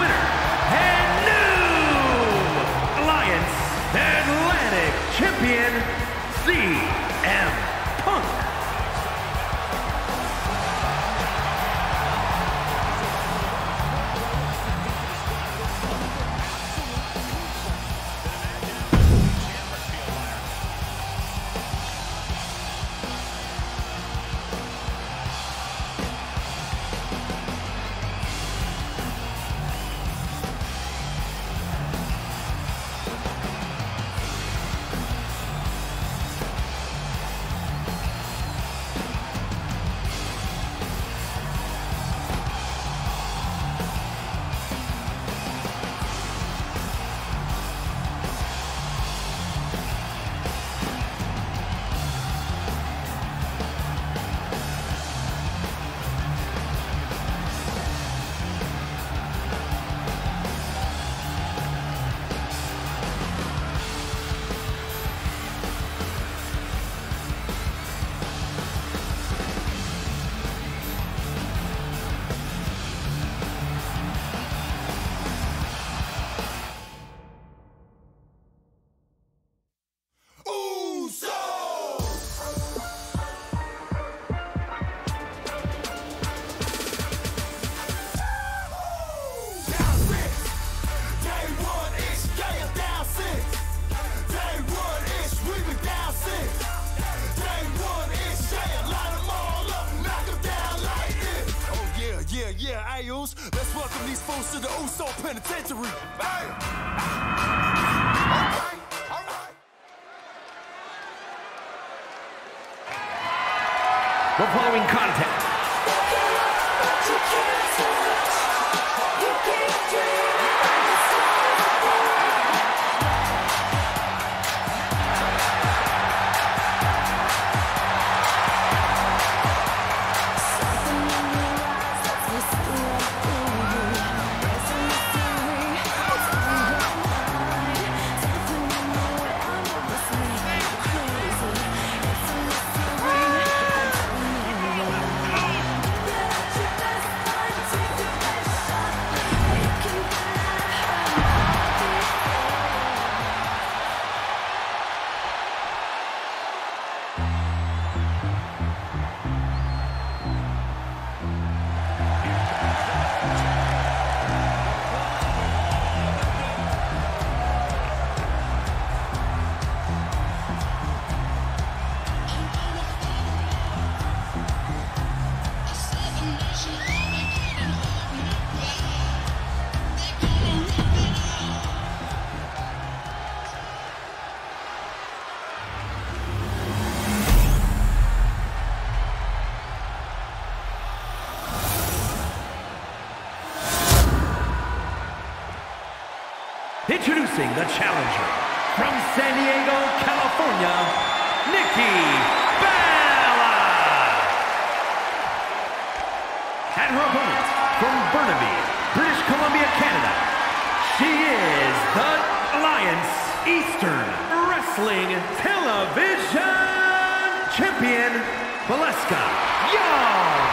winner. Following contest Introducing the challenger from San Diego, California, Nikki Bella. And her opponent from Burnaby, British Columbia, Canada. She is the Alliance Eastern Wrestling Television Champion, Valeska Young.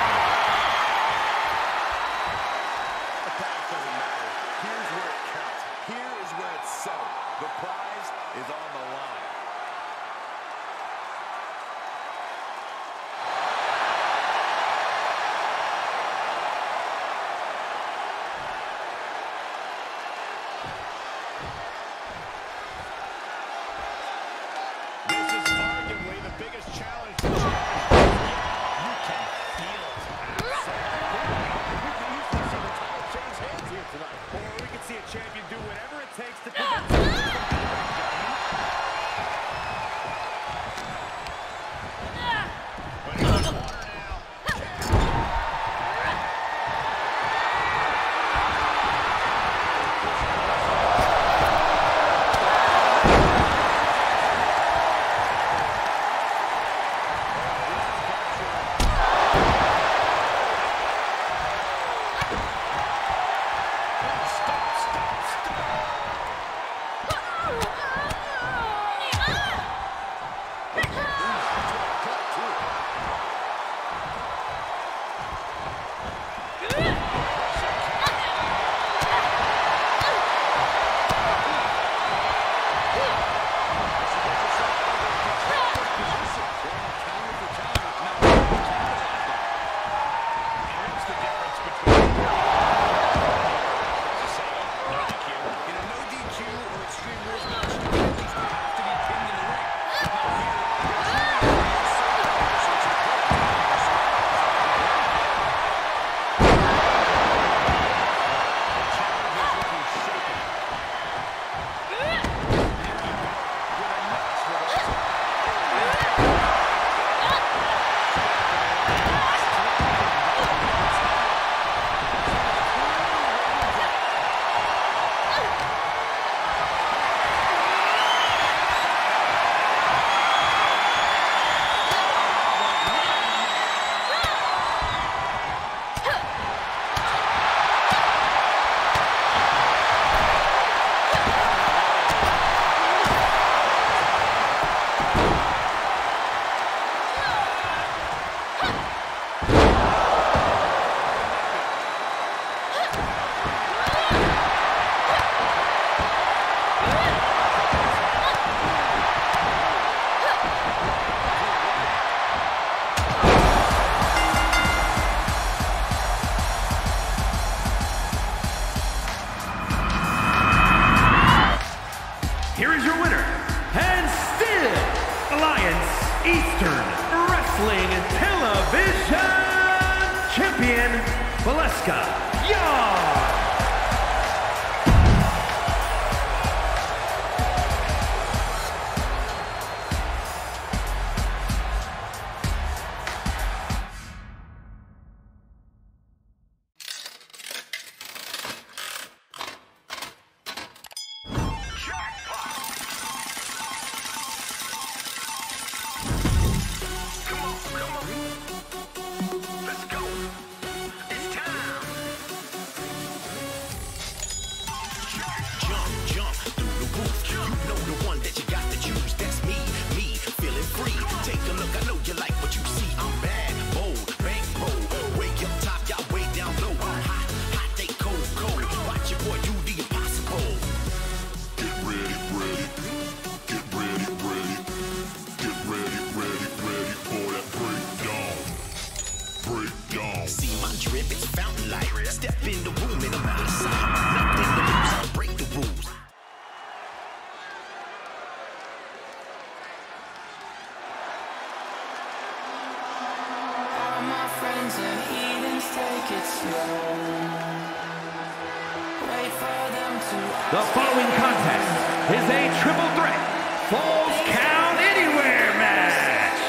The following contest is a triple threat Falls Count Anywhere match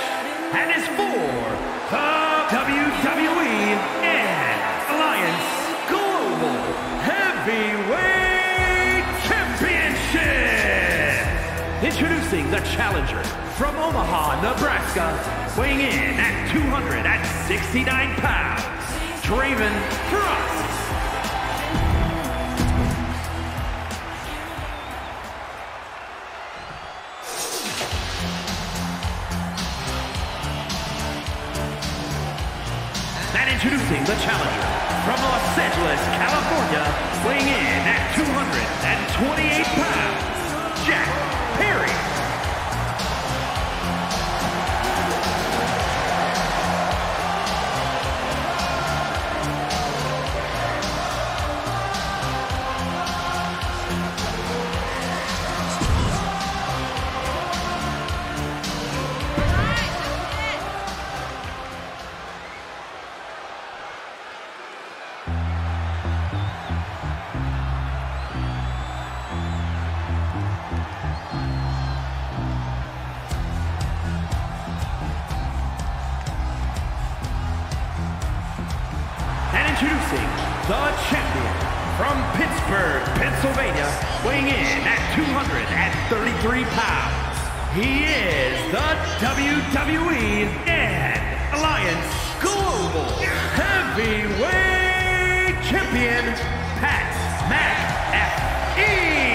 and is for the WWE and Alliance Global Heavyweight Championship. Introducing the challenger from Omaha, Nebraska, weighing in at 269 pounds, Draven Frost. Introducing the challenger from Los Angeles, California, weighing in at 228 pounds, Jack Pennsylvania, weighing in at 233 pounds. He is the WWE and Alliance Global Heavyweight Champion, Pat McAfee.